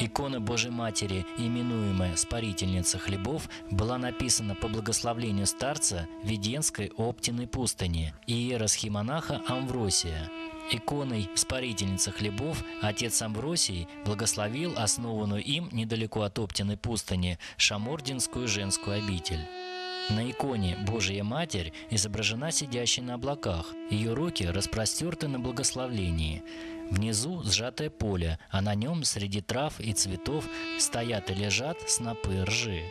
Икона Божьей Матери, именуемая «Спарительница хлебов», была написана по благословлению старца Веденской Оптиной пустыни иеросхимонаха Амвросия. Иконой «Спарительница хлебов» отец Амвросий благословил основанную им недалеко от Оптиной пустыни Шамординскую женскую обитель. На иконе Божия Матерь изображена сидящей на облаках. Ее руки распростерты на благословлении. Внизу сжатое поле, а на нем среди трав и цветов стоят и лежат снопы ржи.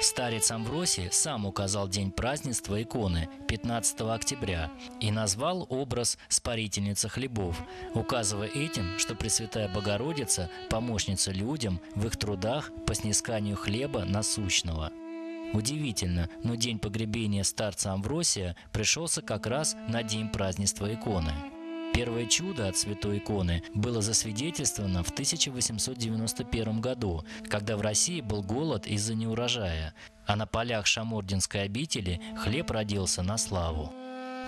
Старец Амвросий сам указал день празднества иконы 15 октября и назвал образ «Спарительница хлебов», указывая этим, что Пресвятая Богородица – помощница людям в их трудах по снисканию хлеба насущного. Удивительно, но день погребения старца Амвросия пришелся как раз на день празднества иконы. Первое чудо от святой иконы было засвидетельствовано в 1891 году, когда в России был голод из-за неурожая, а на полях Шамординской обители хлеб родился на славу.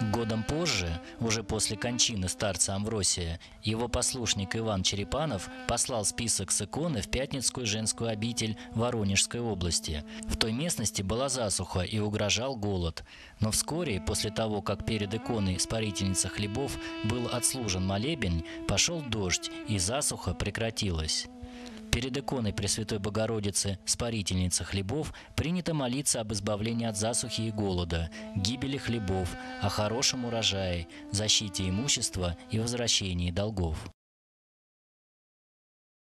Годом позже, уже после кончины старца Амвросия, его послушник Иван Черепанов послал список с иконы в Пятницкую женскую обитель Воронежской области. В той местности была засуха и угрожал голод. Но вскоре, после того, как перед иконой Спарительница хлебов был отслужен молебень, пошел дождь, и засуха прекратилась. Перед иконой Пресвятой Богородицы, Спарительница хлебов, принято молиться об избавлении от засухи и голода, гибели хлебов, о хорошем урожае, защите имущества и возвращении долгов.